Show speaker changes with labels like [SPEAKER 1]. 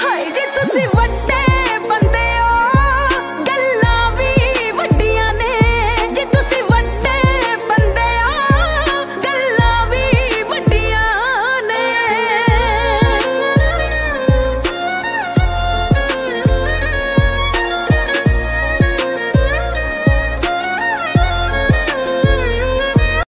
[SPEAKER 1] Crazy.